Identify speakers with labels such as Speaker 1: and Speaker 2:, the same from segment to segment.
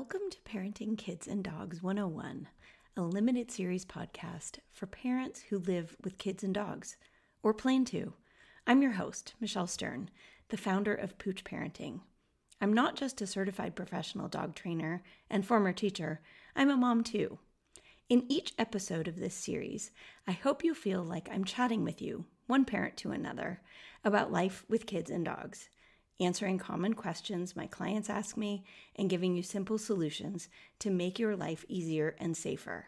Speaker 1: Welcome to Parenting Kids and Dogs 101, a limited series podcast for parents who live with kids and dogs, or plan to. I'm your host, Michelle Stern, the founder of Pooch Parenting. I'm not just a certified professional dog trainer and former teacher, I'm a mom too. In each episode of this series, I hope you feel like I'm chatting with you, one parent to another, about life with kids and dogs answering common questions my clients ask me, and giving you simple solutions to make your life easier and safer.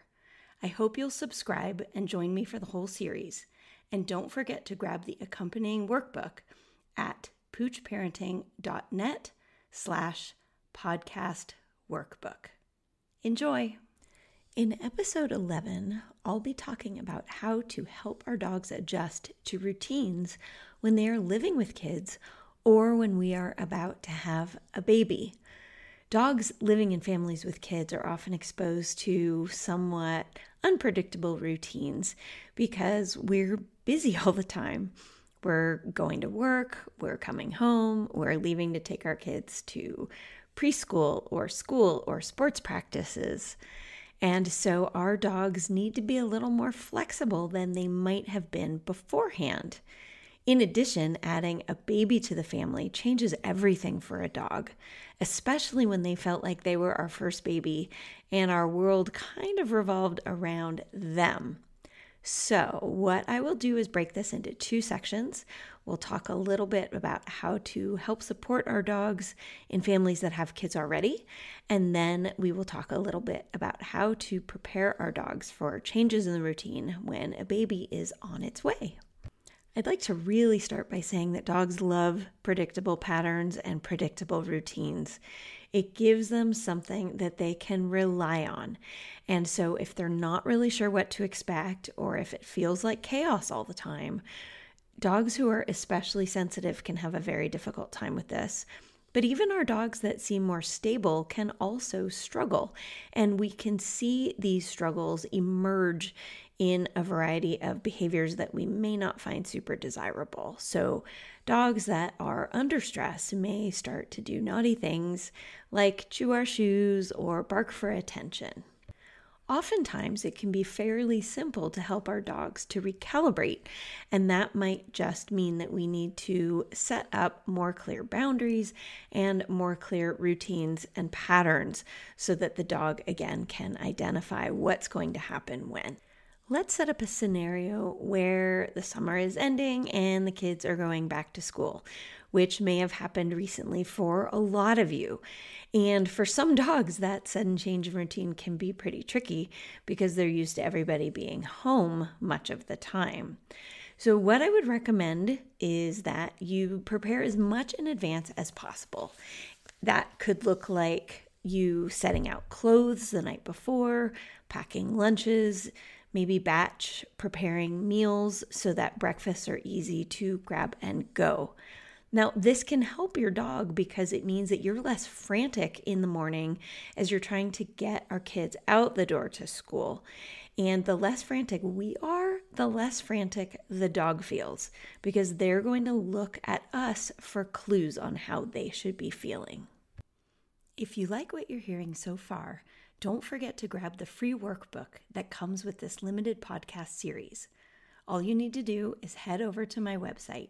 Speaker 1: I hope you'll subscribe and join me for the whole series. And don't forget to grab the accompanying workbook at poochparenting.net slash podcast workbook. Enjoy! In episode 11, I'll be talking about how to help our dogs adjust to routines when they are living with kids or when we are about to have a baby. Dogs living in families with kids are often exposed to somewhat unpredictable routines because we're busy all the time. We're going to work, we're coming home, we're leaving to take our kids to preschool or school or sports practices. And so our dogs need to be a little more flexible than they might have been beforehand. In addition, adding a baby to the family changes everything for a dog, especially when they felt like they were our first baby and our world kind of revolved around them. So, what I will do is break this into two sections. We'll talk a little bit about how to help support our dogs in families that have kids already. And then we will talk a little bit about how to prepare our dogs for changes in the routine when a baby is on its way. I'd like to really start by saying that dogs love predictable patterns and predictable routines. It gives them something that they can rely on. And so, if they're not really sure what to expect, or if it feels like chaos all the time, dogs who are especially sensitive can have a very difficult time with this. But even our dogs that seem more stable can also struggle. And we can see these struggles emerge in a variety of behaviors that we may not find super desirable. So, dogs that are under stress may start to do naughty things like chew our shoes or bark for attention. Oftentimes, it can be fairly simple to help our dogs to recalibrate, and that might just mean that we need to set up more clear boundaries and more clear routines and patterns so that the dog again can identify what's going to happen when. Let's set up a scenario where the summer is ending and the kids are going back to school, which may have happened recently for a lot of you. And for some dogs, that sudden change of routine can be pretty tricky because they're used to everybody being home much of the time. So, what I would recommend is that you prepare as much in advance as possible. That could look like you setting out clothes the night before, packing lunches, maybe batch preparing meals so that breakfasts are easy to grab and go. Now, this can help your dog because it means that you're less frantic in the morning as you're trying to get our kids out the door to school. And the less frantic we are, the less frantic the dog feels because they're going to look at us for clues on how they should be feeling. If you like what you're hearing so far, don't forget to grab the free workbook that comes with this limited podcast series. All you need to do is head over to my website,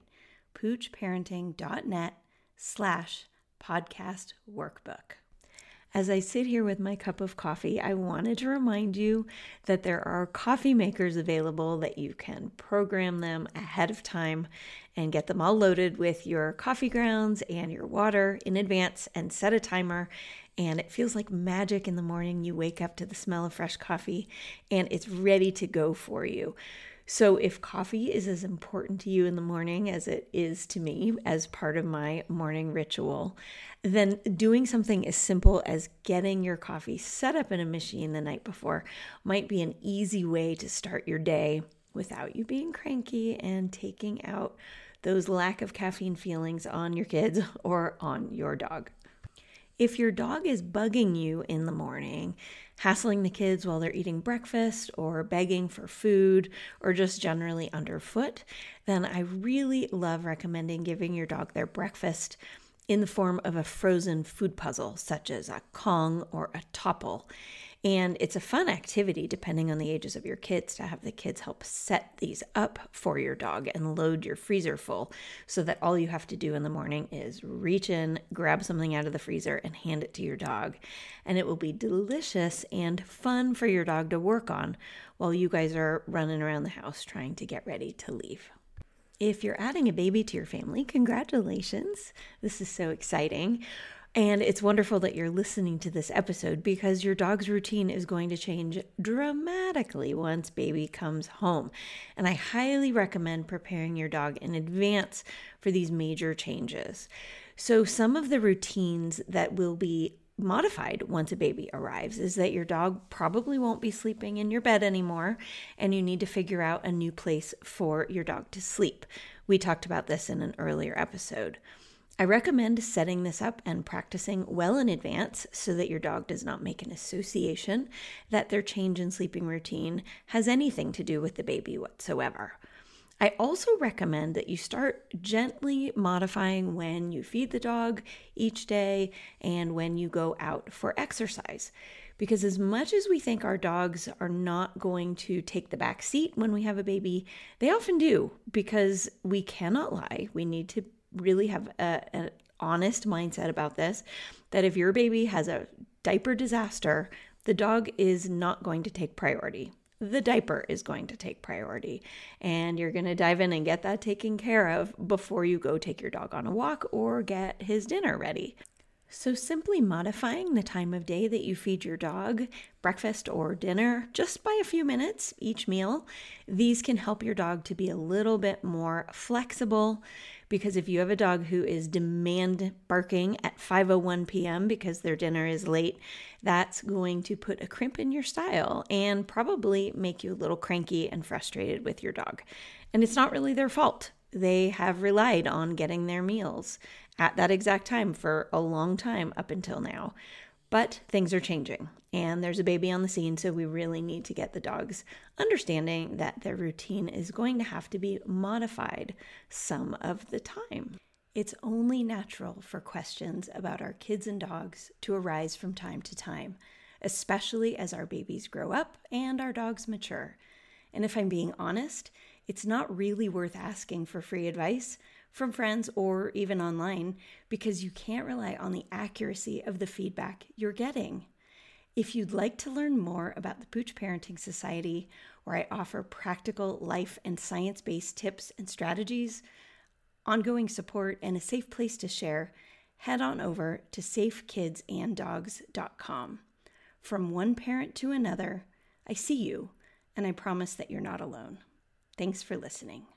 Speaker 1: poochparenting.net slash podcast workbook. As I sit here with my cup of coffee, I wanted to remind you that there are coffee makers available that you can program them ahead of time and get them all loaded with your coffee grounds and your water in advance and set a timer and it feels like magic in the morning. You wake up to the smell of fresh coffee and it's ready to go for you. So, if coffee is as important to you in the morning as it is to me as part of my morning ritual, then doing something as simple as getting your coffee set up in a machine the night before might be an easy way to start your day without you being cranky and taking out those lack of caffeine feelings on your kids or on your dog. If your dog is bugging you in the morning, hassling the kids while they're eating breakfast or begging for food or just generally underfoot, then I really love recommending giving your dog their breakfast in the form of a frozen food puzzle, such as a Kong or a Topple. And it's a fun activity, depending on the ages of your kids, to have the kids help set these up for your dog and load your freezer full so that all you have to do in the morning is reach in, grab something out of the freezer, and hand it to your dog. And it will be delicious and fun for your dog to work on while you guys are running around the house trying to get ready to leave. If you're adding a baby to your family, congratulations. This is so exciting. And it's wonderful that you're listening to this episode because your dog's routine is going to change dramatically once baby comes home. And I highly recommend preparing your dog in advance for these major changes. So, some of the routines that will be modified once a baby arrives is that your dog probably won't be sleeping in your bed anymore and you need to figure out a new place for your dog to sleep. We talked about this in an earlier episode. I recommend setting this up and practicing well in advance so that your dog does not make an association that their change in sleeping routine has anything to do with the baby whatsoever. I also recommend that you start gently modifying when you feed the dog each day and when you go out for exercise. Because as much as we think our dogs are not going to take the back seat when we have a baby, they often do because we cannot lie. We need to really have a, an honest mindset about this that if your baby has a diaper disaster, the dog is not going to take priority. The diaper is going to take priority, and you're going to dive in and get that taken care of before you go take your dog on a walk or get his dinner ready. So, simply modifying the time of day that you feed your dog, breakfast or dinner, just by a few minutes each meal, these can help your dog to be a little bit more flexible. Because if you have a dog who is demand barking at 5:01 p.m. because their dinner is late, that's going to put a crimp in your style and probably make you a little cranky and frustrated with your dog. And it's not really their fault. They have relied on getting their meals at that exact time for a long time up until now. But things are changing, and there's a baby on the scene, so we really need to get the dogs understanding that their routine is going to have to be modified some of the time. It's only natural for questions about our kids and dogs to arise from time to time, especially as our babies grow up and our dogs mature. And if I'm being honest, it's not really worth asking for free advice from friends or even online because you can't rely on the accuracy of the feedback you're getting. If you'd like to learn more about the Pooch Parenting Society, where I offer practical life and science based tips and strategies, ongoing support, and a safe place to share, head on over to safekidsanddogs.com. From one parent to another, I see you, and I promise that you're not alone. Thanks for listening.